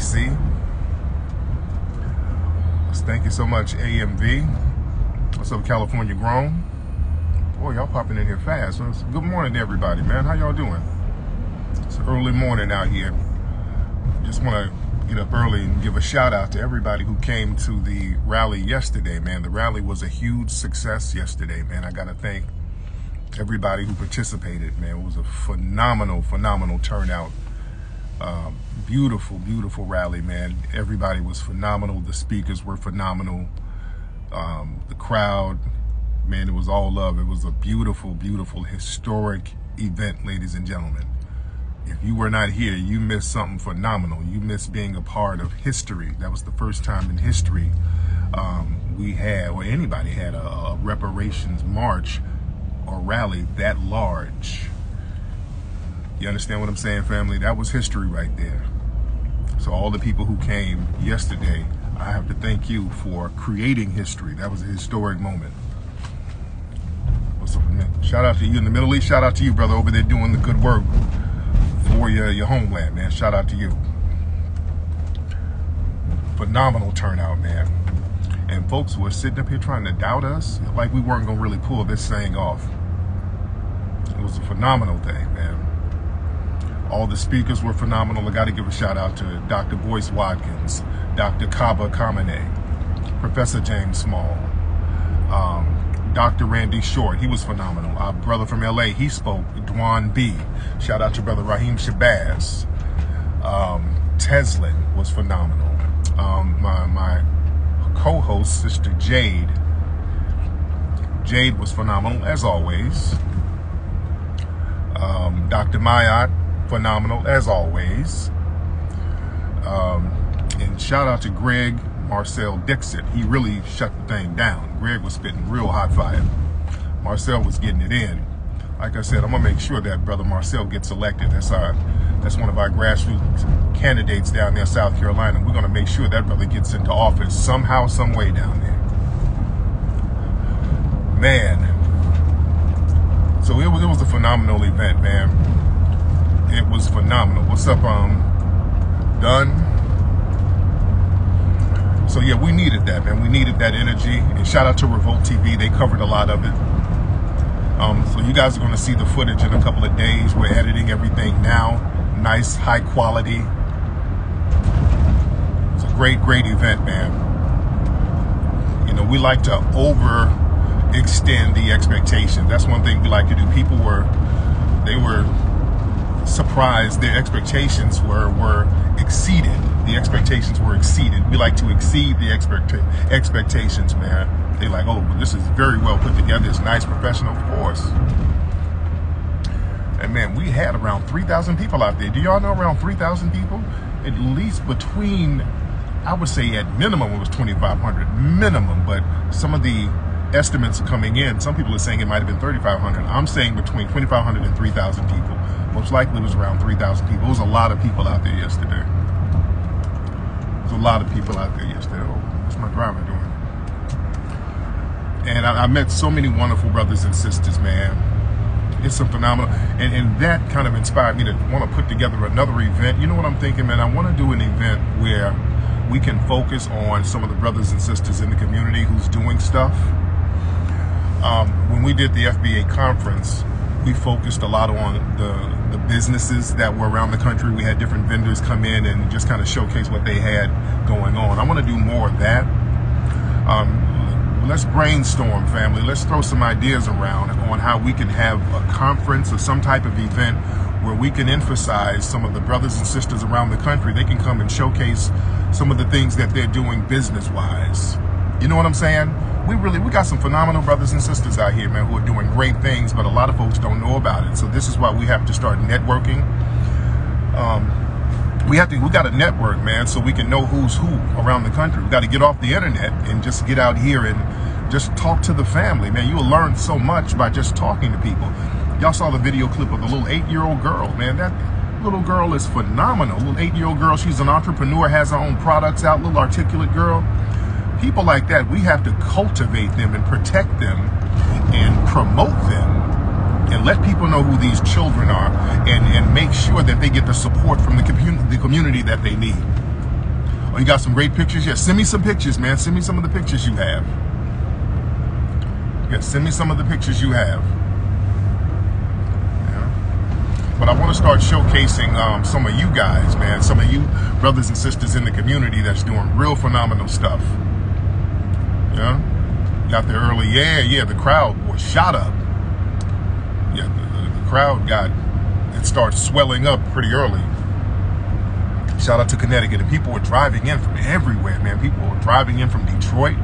DC. Thank you so much, AMV. What's up, California Grown? Boy, y'all popping in here fast. Good morning to everybody, man. How y'all doing? It's early morning out here. Just want to get up early and give a shout out to everybody who came to the rally yesterday, man. The rally was a huge success yesterday, man. I got to thank everybody who participated, man. It was a phenomenal, phenomenal turnout. Um, beautiful, beautiful rally, man. Everybody was phenomenal. The speakers were phenomenal. Um, the crowd, man, it was all love. It was a beautiful, beautiful, historic event, ladies and gentlemen. If you were not here, you missed something phenomenal. You missed being a part of history. That was the first time in history um, we had, or anybody had, a, a reparations march or rally that large. You understand what I'm saying, family? That was history right there. So all the people who came yesterday, I have to thank you for creating history. That was a historic moment. What's up, man? Shout out to you in the Middle East. Shout out to you, brother, over there doing the good work for your, your homeland, man. Shout out to you. Phenomenal turnout, man. And folks were sitting up here trying to doubt us like we weren't going to really pull this thing off. It was a phenomenal thing, man. All the speakers were phenomenal. I got to give a shout out to Dr. Boyce Watkins, Dr. Kaba Kamene, Professor James Small, um, Dr. Randy Short. He was phenomenal. Our brother from LA, he spoke. Dwan B. Shout out to brother Raheem Shabazz. Um, Teslin was phenomenal. Um, my my co-host, Sister Jade. Jade was phenomenal, as always. Um, Dr. Mayat, phenomenal, as always. Um, and shout out to Greg Marcel Dixon. He really shut the thing down. Greg was spitting real hot fire. Marcel was getting it in. Like I said, I'm gonna make sure that brother Marcel gets elected. That's our, that's one of our grassroots candidates down there, South Carolina. We're gonna make sure that brother gets into office somehow, some way down there. Man, so it was it was a phenomenal event, man. It was phenomenal. What's up, um, done? So yeah, we needed that, man. We needed that energy. And shout out to Revolt TV. They covered a lot of it. Um, so you guys are going to see the footage in a couple of days. We're editing everything now. Nice, high quality. It's a great, great event, man. You know, we like to over extend the expectation. That's one thing we like to do. People were, they were surprised. Their expectations were were exceeded the expectations were exceeded. We like to exceed the expect expectations, man. They like, oh, well, this is very well put together. It's nice, professional, of course. And man, we had around 3,000 people out there. Do y'all know around 3,000 people? At least between, I would say at minimum it was 2,500, minimum. But some of the estimates coming in, some people are saying it might have been 3,500. I'm saying between 2,500 and 3,000 people. Most likely it was around 3,000 people. It was a lot of people out there yesterday. There's a lot of people out there yesterday. Oh, what's my driver doing? And I, I, met so many wonderful brothers and sisters, man. It's a phenomenal, and, and that kind of inspired me to want to put together another event. You know what I'm thinking, man? I want to do an event where we can focus on some of the brothers and sisters in the community who's doing stuff. Um, when we did the FBA conference, we focused a lot on the the businesses that were around the country. We had different vendors come in and just kind of showcase what they had going on. I want to do more of that. Um, let's brainstorm, family. Let's throw some ideas around on how we can have a conference or some type of event where we can emphasize some of the brothers and sisters around the country. They can come and showcase some of the things that they're doing business-wise. You know what I'm saying? We really we got some phenomenal brothers and sisters out here, man, who are doing great things, but a lot of folks don't know about it. So this is why we have to start networking. Um, we have to we got to network, man, so we can know who's who around the country. We got to get off the internet and just get out here and just talk to the family, man. You'll learn so much by just talking to people. Y'all saw the video clip of the little eight-year-old girl, man. That little girl is phenomenal. Little eight-year-old girl. She's an entrepreneur, has her own products out. Little articulate girl. People like that, we have to cultivate them and protect them and promote them and let people know who these children are and, and make sure that they get the support from the, community, the community that they need. Oh, you got some great pictures? Yeah, send me some pictures, man. Send me some of the pictures you have. Yeah, send me some of the pictures you have. But I want to start showcasing um, some of you guys, man. Some of you brothers and sisters in the community that's doing real phenomenal stuff. Yeah. Got there early. Yeah, yeah, the crowd was shot up. Yeah, the, the, the crowd got, it started swelling up pretty early. Shout out to Connecticut. And people were driving in from everywhere, man. People were driving in from Detroit,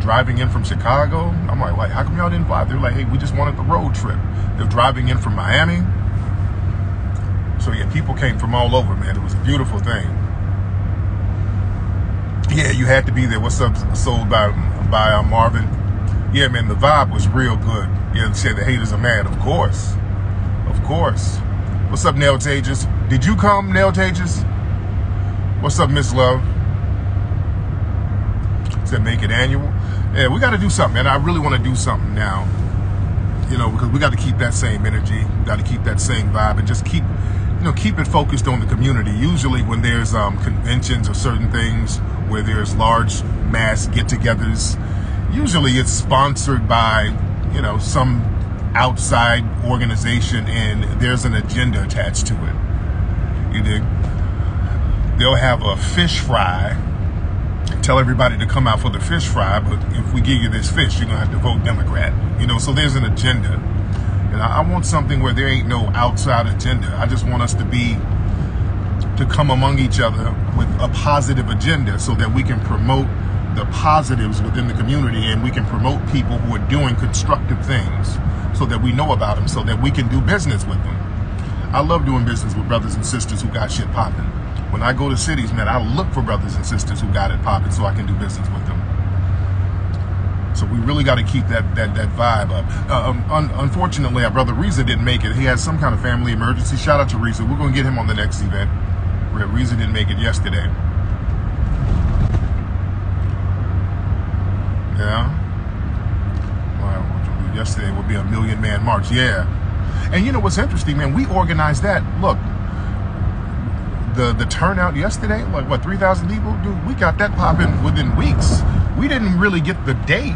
driving in from Chicago. I'm like, like how come y'all didn't fly? They're like, hey, we just wanted the road trip. They're driving in from Miami. So yeah, people came from all over, man. It was a beautiful thing. Yeah, you had to be there. What's up, sold by by uh, Marvin? Yeah, man, the vibe was real good. Yeah, said the haters are mad. Of course, of course. What's up, Nail Tages? Did you come, Nail Tages? What's up, Miss Love? Said make it annual. Yeah, we got to do something, man. I really want to do something now. You know, because we got to keep that same energy, got to keep that same vibe, and just keep, you know, keep it focused on the community. Usually, when there's um, conventions or certain things where there's large mass get-togethers, usually it's sponsored by, you know, some outside organization, and there's an agenda attached to it. You dig? they'll have a fish fry tell everybody to come out for the fish fry, but if we give you this fish, you're gonna have to vote Democrat. You know, so there's an agenda. And I, want something where there ain't no outside agenda. I just want us to be to come among each other with a positive agenda so that we can promote the positives within the community and we can promote people who are doing constructive things so that we know about them so that we can do business with them. I love doing business with brothers and sisters who got shit popping. When I go to cities, man, I look for brothers and sisters who got it popping so I can do business with them. So we really got to keep that that that vibe up. Uh, um, un unfortunately, our brother Reza didn't make it. He has some kind of family emergency. Shout out to Reza. We're going to get him on the next event. Reza didn't make it yesterday. Yeah. Well, yesterday would be a million man march. Yeah. And you know what's interesting, man? We organized that. Look, the the turnout yesterday, like what, 3,000 people? Dude, we got that popping within weeks. We didn't really get the date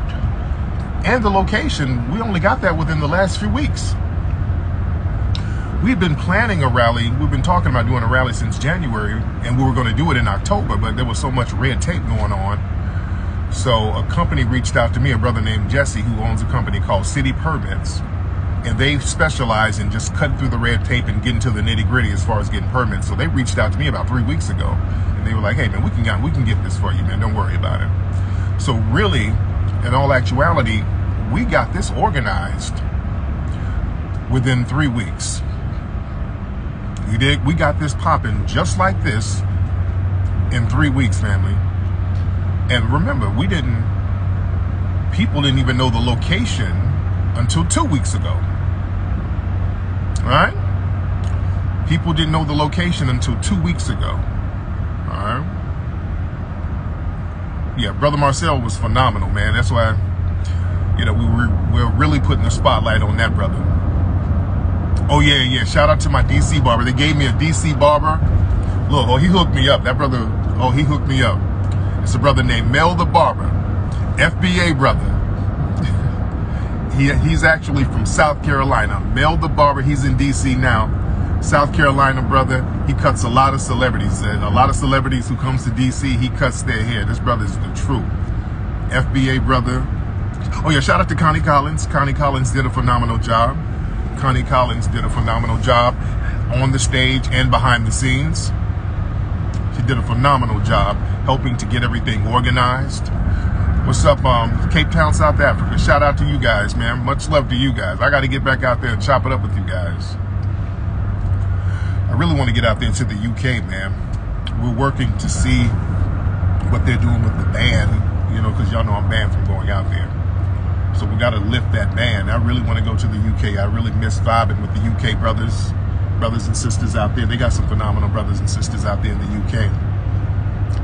and the location. We only got that within the last few weeks. We've been planning a rally. We've been talking about doing a rally since January, and we were going to do it in October, but there was so much red tape going on. So a company reached out to me, a brother named Jesse, who owns a company called City Permits and they specialize in just cutting through the red tape and getting to the nitty gritty as far as getting permits. So they reached out to me about three weeks ago, and they were like, "Hey man, we can get we can get this for you, man. Don't worry about it." So really, in all actuality, we got this organized within three weeks. We did. We got this popping just like this in three weeks, family. And remember, we didn't. People didn't even know the location until two weeks ago. All right? People didn't know the location until two weeks ago. All right? Yeah, Brother Marcel was phenomenal, man. That's why, you know, we were, we are really putting the spotlight on that brother. Oh, yeah, yeah. Shout out to my DC barber. They gave me a DC barber. Look, oh, he hooked me up. That brother, oh, he hooked me up. It's a brother named Mel the Barber. FBA brother. He, he's actually from South Carolina. Mel the Barber, he's in D.C. now. South Carolina brother. He cuts a lot of celebrities. A lot of celebrities who comes to D.C., he cuts their hair. This brother is the truth. FBA brother. Oh yeah, shout out to Connie Collins. Connie Collins did a phenomenal job. Connie Collins did a phenomenal job on the stage and behind the scenes. She did a phenomenal job helping to get everything organized. What's up, um, Cape Town, South Africa? Shout out to you guys, man. Much love to you guys. I got to get back out there and chop it up with you guys. I really want to get out there to the UK, man. We're working to see what they're doing with the ban, you know, because y'all know I'm banned from going out there. So we got to lift that ban. I really want to go to the UK. I really miss vibing with the UK brothers. brothers and sisters out there. They got some phenomenal brothers and sisters out there in the UK.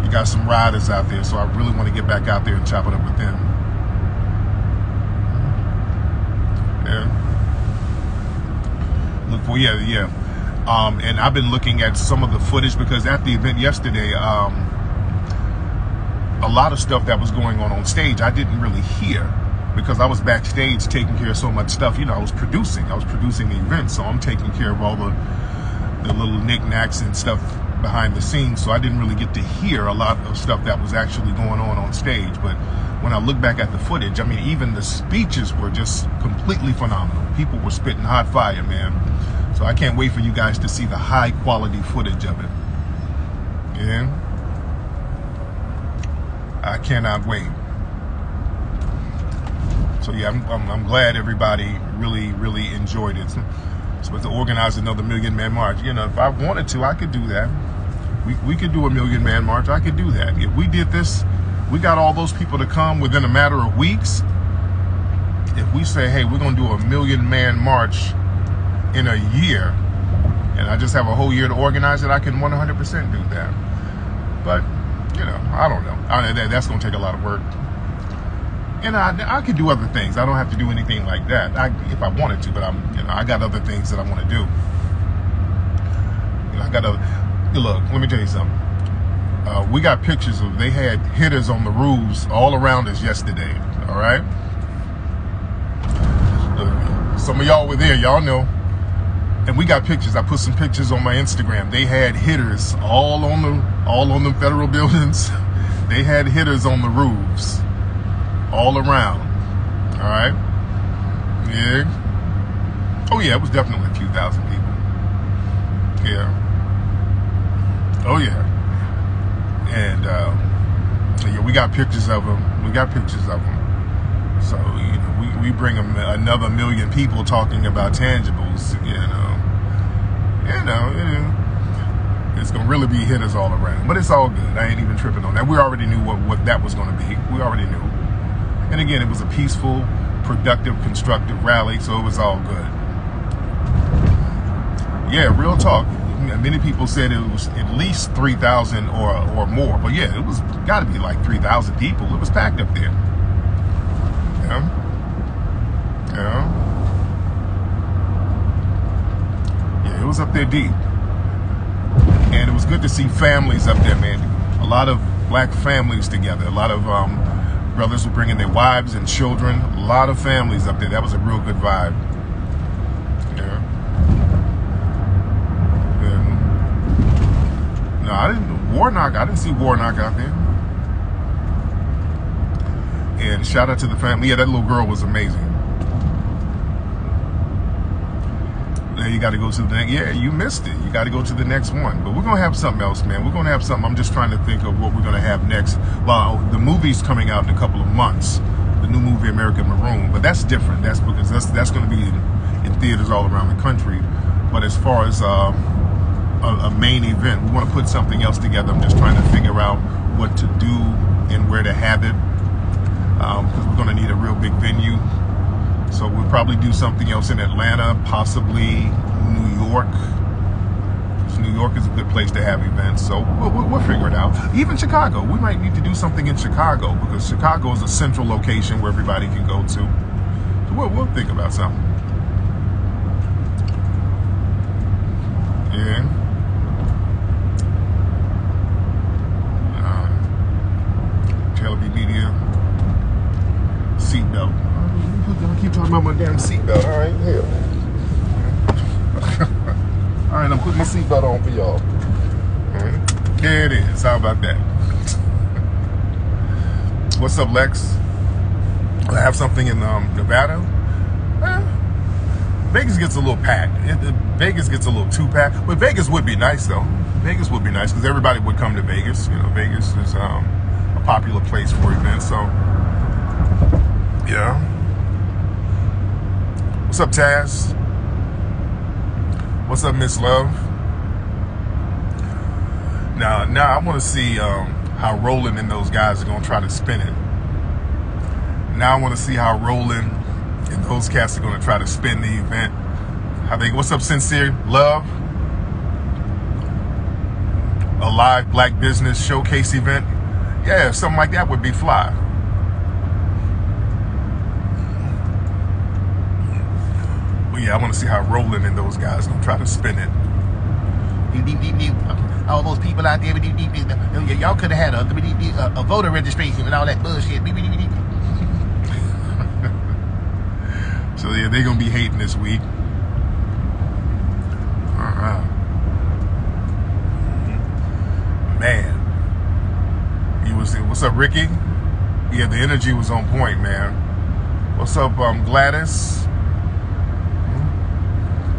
You got some riders out there, so I really want to get back out there and chop it up with them. Yeah. Look for yeah, yeah. Um, and I've been looking at some of the footage because at the event yesterday, um, a lot of stuff that was going on on stage I didn't really hear because I was backstage taking care of so much stuff. You know, I was producing. I was producing the event, so I'm taking care of all the the little knickknacks and stuff behind the scenes. So I didn't really get to hear a lot of stuff that was actually going on on stage. But when I look back at the footage, I mean, even the speeches were just completely phenomenal. People were spitting hot fire, man. So I can't wait for you guys to see the high quality footage of it. Yeah. I cannot wait. So yeah, I'm, I'm, I'm glad everybody really, really enjoyed it. So to organize another Million Man March, you know, if I wanted to, I could do that. We, we could do a Million Man March. I could do that. If we did this, we got all those people to come within a matter of weeks. If we say, hey, we're going to do a Million Man March in a year, and I just have a whole year to organize it, I can 100% do that. But, you know, I don't know. I, that, that's going to take a lot of work. And I, I could do other things. I don't have to do anything like that I, if I wanted to, but I'm, you know, I got other things that I want to do. You know, I got other, look, let me tell you something. Uh, we got pictures of, they had hitters on the roofs all around us yesterday, all right? Some of y'all were there, y'all know and we got pictures. I put some pictures on my Instagram. They had hitters all on the all on the federal buildings. They had hitters on the roofs, all around. All right. Yeah. Oh yeah, it was definitely a few thousand people. Yeah. Oh yeah. And uh, yeah, we got pictures of them. We got pictures of them. So you know, we we bring them another million people talking about tangibles. You know you know, you know, it's gonna really be hitters all around. But it's all good. I ain't even tripping on that. We already knew what, what that was gonna be. We already knew. And again, it was a peaceful, productive, constructive rally, so it was all good. Yeah, real talk. Many people said it was at least 3,000 or, or more. But yeah, it was got to be like 3,000 people. It was packed up there. Yeah. Yeah. Yeah, It was up there deep. And it was good to see families up there, man. A lot of black families together. A lot of um, brothers were bringing their wives and children. A lot of families up there. That was a real good vibe. Yeah. No, I didn't. Warnock. I didn't see Warnock out there. And shout out to the family. Yeah, that little girl was amazing. You got to go to the next. Yeah, you missed it. You got to go to the next one. But we're gonna have something else, man. We're gonna have something. I'm just trying to think of what we're gonna have next. Well, the movie's coming out in a couple of months. The new movie American Maroon, but that's different. That's because that's that's gonna be in, in theaters all around the country. But as far as uh, a, a main event, we want to put something else together. I'm just trying to figure out what to do and where to have it because um, we're gonna need a real big venue so we'll probably do something else in Atlanta, possibly New York. New York is a good place to have events, so we'll, we'll, figure it out. Even Chicago, we might need to do something in Chicago because Chicago is a central location where everybody can go to. So we'll, we'll think about something. Yeah. Taylor B Media seatbelt talking about my damn seatbelt. All right, hell. All right, I'm putting my seatbelt on for y'all. Right. There it is. How about that? What's up, Lex? I have something in um, Nevada. Eh, Vegas gets a little packed. Vegas gets a little too packed, but Vegas would be nice though. Vegas would be nice because everybody would come to Vegas. You know, Vegas is um, a popular place for events. So, yeah. What's up, Taz? What's up, Miss Love? Now, now I want to see um, how Roland and those guys are gonna try to spin it. Now I want to see how Roland and those cats are gonna try to spin the event. How they? What's up, sincere love? A live black business showcase event. Yeah, something like that would be fly. Yeah, I want to see how Roland and those guys gonna try to spin it. All those people out there, y'all could have had a, a, voter registration and all that bullshit. so yeah, they're gonna be hating this week. Uh-huh. Man, he was. What's up, Ricky? Yeah, the energy was on point, man. What's up, um, Gladys?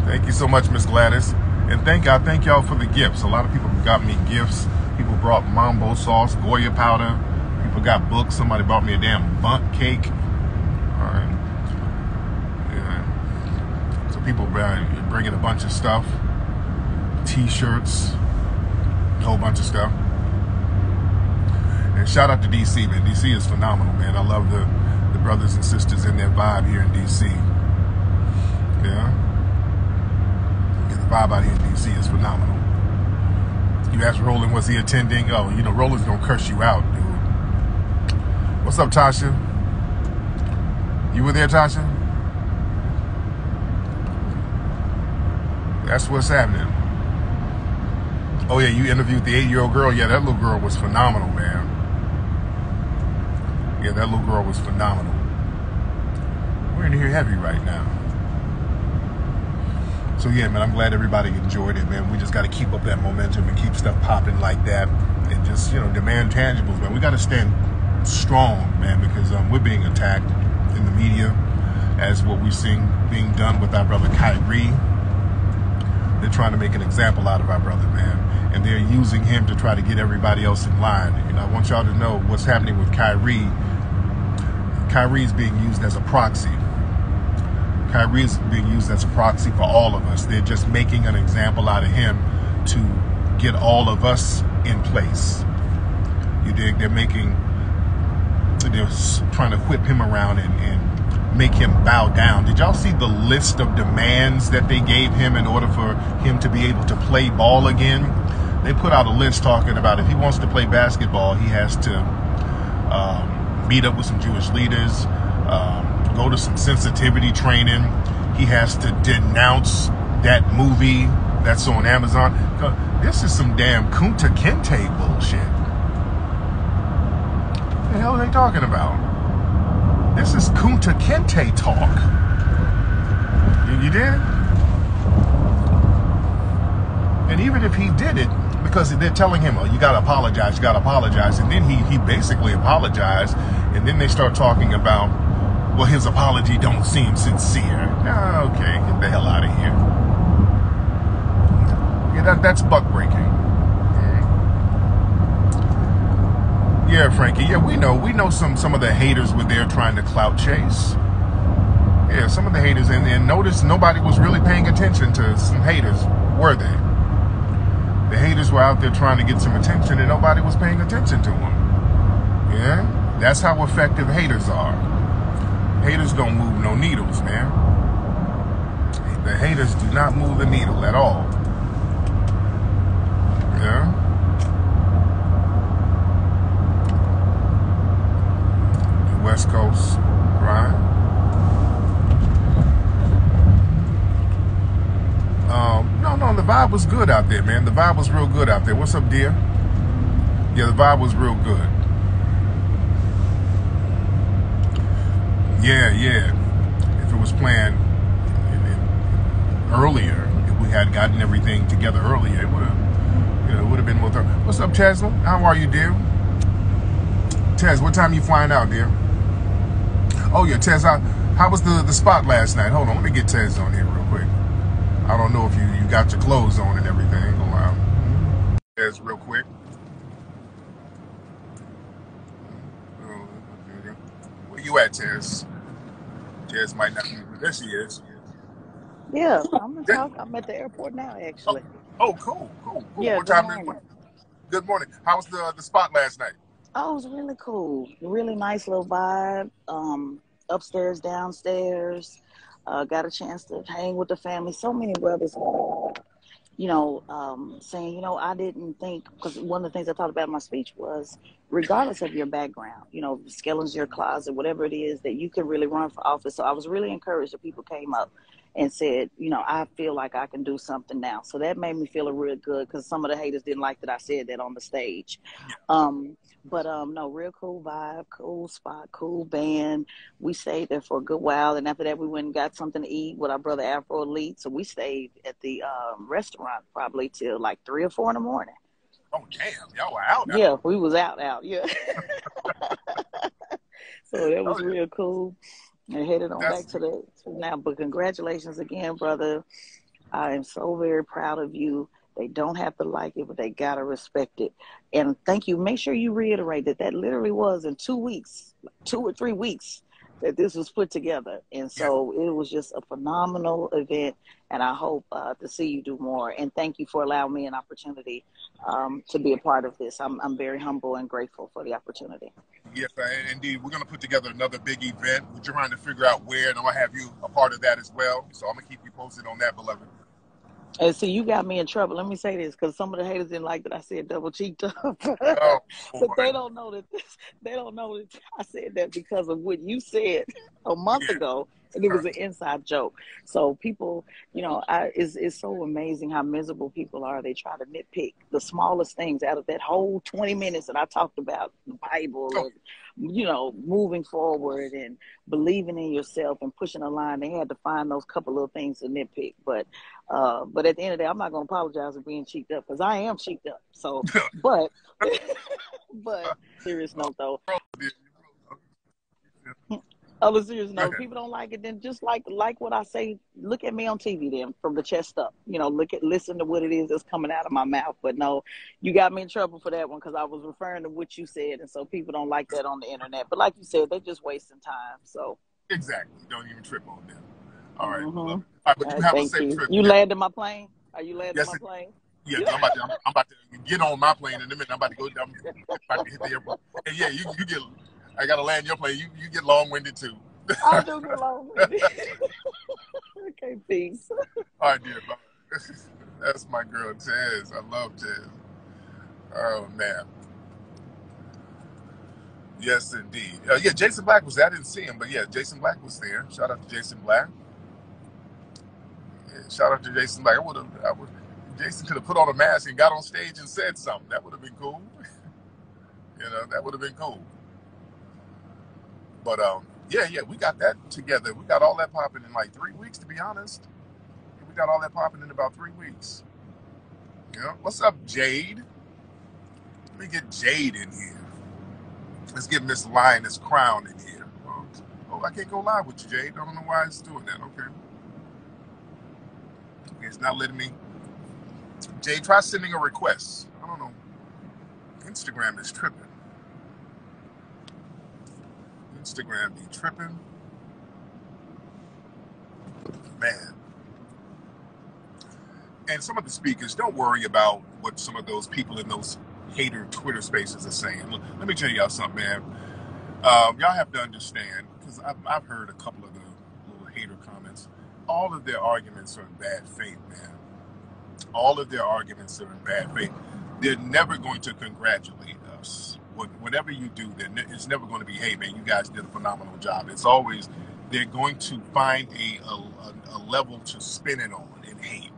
Thank you so much, Miss Gladys. And thank y'all, thank y'all for the gifts. A lot of people got me gifts. People brought mambo sauce, Goya powder. People got books. Somebody brought me a damn Bundt cake. All right. Yeah. So people bringing a bunch of stuff, T-shirts, a whole bunch of stuff. And shout out to DC, man. DC is phenomenal, man. I love the the brothers and sisters in their vibe here in DC. Yeah vibe out here in DC is phenomenal. You ask Roland, was he attending? Oh, you know, Roland's gonna curse you out, dude. What's up, Tasha? You were there, Tasha? That's what's happening. Oh yeah, you interviewed the eight-year-old girl. Yeah, that little girl was phenomenal, man. Yeah, that little girl was phenomenal. We're in here heavy right now. So yeah, man, I'm glad everybody enjoyed it, man. We just got to keep up that momentum and keep stuff popping like that, and just you know demand tangibles, man. We got to stand strong, man, because um, we're being attacked in the media as what we're seeing being done with our brother Kyrie. They're trying to make an example out of our brother, man, and they're using him to try to get everybody else in line. And I want y'all to know what's happening with Kyrie. Kyrie's being used as a proxy Kyrie is being used as a proxy for all of us. They're just making an example out of him to get all of us in place. You dig? They're making, they're trying to whip him around and, and make him bow down. Did y'all see the list of demands that they gave him in order for him to be able to play ball again? They put out a list talking about if he wants to play basketball, he has to um, meet up with some Jewish leaders. Go to some sensitivity training. He has to denounce that movie that's on Amazon. Uh, this is some damn Kunta Kinte bullshit. What the hell are they talking about? This is Kunta Kinte talk. You, you did? And even if he did it, because they're telling him, oh, you got to apologize, you got to apologize. And then he, he basically apologized. And then they start talking about well, his apology don't seem sincere. okay, get the hell out of here. Yeah, that, that's buck breaking. Mm-hmm. Yeah, Frankie. Yeah, we know. We know some some of the haters were there trying to clout chase. Yeah, some of the haters, and, and notice nobody was really paying attention to some haters, were they? The haters were out there trying to get some attention, and nobody was paying attention to them. Yeah, that's how effective haters are. Haters don't move no needles, man. The haters do not move the needle at all. Yeah. West Coast, right? Um, no, no, the vibe was good out there, man. The vibe was real good out there. What's up, dear? Yeah, the vibe was real good. Yeah, yeah. If it was planned earlier, if we had gotten everything together earlier, it would have, you know, it would have been more thorough. What's up, Tesla? How are you, dear? Tez, what time you flying out, dear? Oh yeah, Tez, how, how was the, the spot last night? Hold on, let me get Tez on here real quick. I don't know if you, you got your clothes on and everything. Hold on. Tez, real quick. Where you at, Tez? Jess might not be, but there she is. Yeah, I'm talk. I'm at the airport now, actually. Oh, oh cool, cool, cool. Yeah, what good time morning. is Good morning. How was the the spot last night? Oh, it was really cool. Really nice little vibe. Um, upstairs, downstairs. Uh, got a chance to hang with the family. So many brothers you know, um, saying, you know, I didn't think, because one of the things I talked about in my speech was, regardless of your background, you know, skeletons your closet, whatever it is, that you can really run for office. So I was really encouraged that people came up and said, you know, I feel like I can do something now. So that made me feel real good because some of the haters didn't like that I said that on the stage. Um, but um, no, real cool vibe, cool spot, cool band. We stayed there for a good while, and after that, we went and got something to eat with our brother Afro Elite. So we stayed at the um, restaurant probably till like three or four in the morning. Oh damn, y'all were out. Yeah, we was out, out. Yeah. so that was oh, real cool. And headed on back to the to now. But congratulations again, brother. I am so very proud of you. They don't have to like it, but they gotta respect it. And thank you. Make sure you reiterate that that literally was in two weeks, two or three weeks that this was put together. And so it was just a phenomenal event. And I hope uh, to see you do more. And thank you for allowing me an opportunity um, to be a part of this. I'm, I'm very humble and grateful for the opportunity. Yes, indeed. We're going to put together another big event. We're trying to figure out where, and I'll have you a part of that as well. So I'm going to keep you posted on that, beloved. And see, you got me in trouble. Let me say this, because some of the haters didn't like that I said double cheeked up. oh, but they don't know that this, they don't know that I said that because of what you said a month yeah. ago, and it was an inside joke. So people, you know, I, it's it's so amazing how miserable people are. They try to nitpick the smallest things out of that whole twenty minutes that I talked about the Bible. Oh you know, moving forward and believing in yourself and pushing a line. They had to find those couple of things to nitpick. But uh, but at the end of the day, I'm not going to apologize for being cheeked up because I am cheeked up. So, but but serious note though. On a serious note, people don't like it, then just like like what I say, look at me on TV then from the chest up. You know, look at listen to what it is that's coming out of my mouth. But no, you got me in trouble for that one because I was referring to what you said, and so people don't like that on the internet. But like you said, they're just wasting time. So exactly, don't even trip on them. All right, mm-hmm. All right but you have a safe you. trip. You landed my plane. Are you landing yes, my plane? Yeah, I'm about, to, I'm, I'm about to get on my plane in a minute. I'm about to go. I'm about to hit the airport. And yeah, you, you get. I got to land your plane. You you get long winded too. I do get long winded. okay, peace. All right, dear. That's my girl Tez. I love Tez. Oh man. Yes, indeed. Uh, yeah, Jason Black was there. I didn't see him, but yeah, Jason Black was there. Shout out to Jason Black. Shout out to Jason Like I would have. I would. Jason could have put on a mask and got on stage and said something. That would have been cool. you know, that would have been cool. But um, yeah, yeah, we got that together. We got all that popping in like three weeks, to be honest. We got all that popping in about three weeks. Yeah. What's up, Jade? Let me get Jade in here. Let's get Miss Lioness Crown in here. Oh, oh, I can't go live with you, Jade. I don't know why it's doing that. Okay. It's not letting me. Jay, try sending a request. I don't know. Instagram is tripping. Instagram be tripping. Man. And some of the speakers, don't worry about what some of those people in those hater Twitter spaces are saying. Let me tell y'all something, man. Um, y'all have to understand, because I've, I've heard a couple of the little hater comments. All of their arguments are in bad faith, man. All of their arguments are in bad faith. They're never going to congratulate us whatever you do, then it's never going to be, hey man, you guys did a phenomenal job. It's always they're going to find a a, a level to spin it on and hate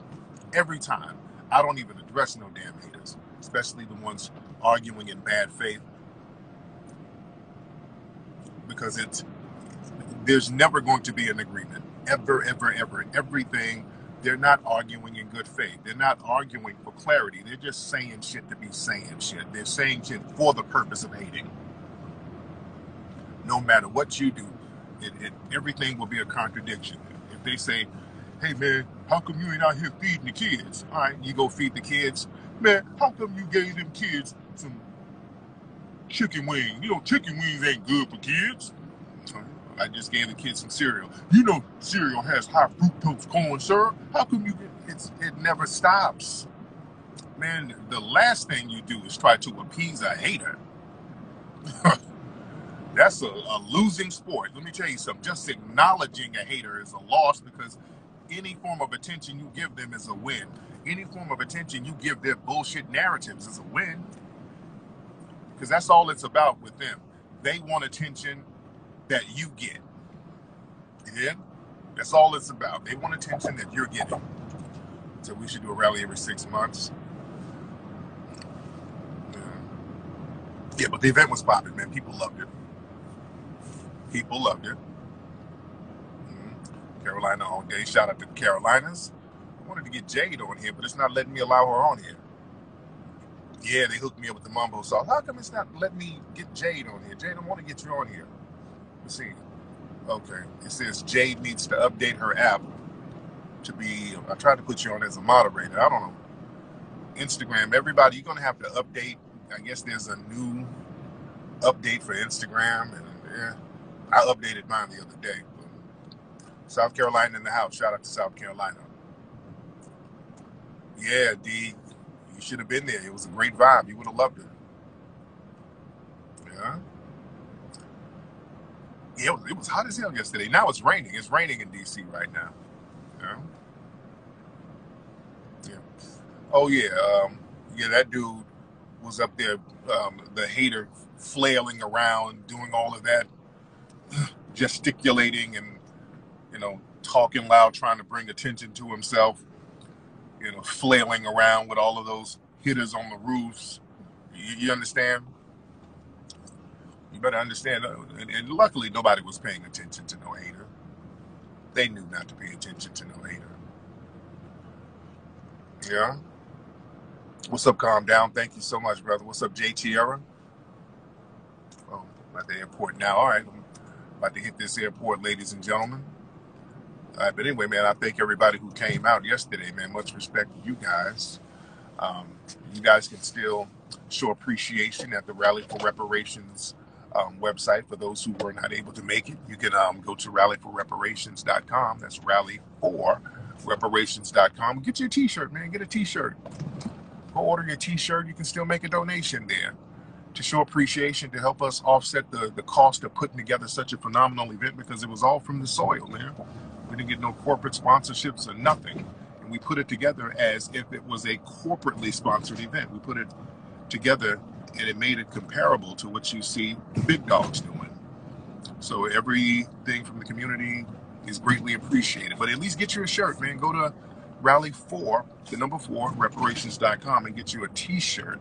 every time. I don't even address no damn haters, especially the ones arguing in bad faith, because it's there's never going to be an agreement ever, ever, ever. Everything they're not arguing in good faith. They're not arguing for clarity. They're just saying shit to be saying shit. They're saying shit for the purpose of hating. No matter what you do, it, it, everything will be a contradiction. If they say, hey man, how come you ain't out here feeding the kids? All right, you go feed the kids. Man, how come you gave them kids some chicken wings? You know, chicken wings ain't good for kids. I just gave the kids some cereal. You know, cereal has high fructose corn syrup. How come you? It's it never stops. Man, the last thing you do is try to appease a hater. That's a, a losing sport. Let me tell you something. Just acknowledging a hater is a loss because any form of attention you give them is a win. Any form of attention you give their bullshit narratives is a win. Because that's all it's about with them. They want attention that you get. Yeah? That's all it's about. They want attention that you're getting. So we should do a rally every six months. Yeah, yeah but the event was popping, man. People loved it. People loved it. Mm-hmm. Carolina all day. Shout out to the Carolinas. I wanted to get Jade on here, but it's not letting me allow her on here. Yeah, they hooked me up with the mumbo sauce. How come it's not letting me get Jade on here? Jade, I want to get you on here. See. Okay. It says Jade needs to update her app to be. I tried to put you on as a moderator. I don't know. Instagram, everybody, you're gonna have to update. I guess there's a new update for Instagram, and yeah, I updated mine the other day. South Carolina in the house. Shout out to South Carolina. Yeah, D, you should have been there. It was a great vibe. You would have loved it. Yeah. Yeah, it was, it was hot as hell yesterday. Now it's raining. It's raining in DC right now. Yeah. Yeah. Oh yeah. Um, yeah, that dude was up there. Um, the hater flailing around, doing all of that, gesticulating and you know talking loud, trying to bring attention to himself. You know, flailing around with all of those hitters on the roofs. You, you understand? You better understand. Uh, and, and luckily, nobody was paying attention to no hater. They knew not to pay attention to no hater. Yeah. What's up, Calm Down? Thank you so much, brother. What's up, J Tierra? Oh, at the airport now. All right. I'm about to hit this airport, ladies and gentlemen. All right, but anyway, man, I thank everybody who came out yesterday, man. Much respect to you guys. Um, you guys can still show appreciation at the Rally for Reparations um, website for those who were not able to make it. You can um, go to rallyforreparations.com. That's rally for reparations.com. Get your t-shirt, man. Get a t-shirt. Go order your t-shirt. You can still make a donation there to show appreciation to help us offset the, the cost of putting together such a phenomenal event because it was all from the soil, man. We didn't get no corporate sponsorships or nothing. And we put it together as if it was a corporately sponsored event. We put it together and it made it comparable to what you see big dogs doing. So everything from the community is greatly appreciated. But at least get you a shirt, man. Go to Rally 4, the number 4, reparations.com and get you a t-shirt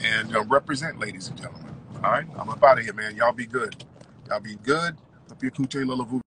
and uh, represent, ladies and gentlemen. All right? I'm up out of here, man. Y'all be good. Y'all be good. Hope you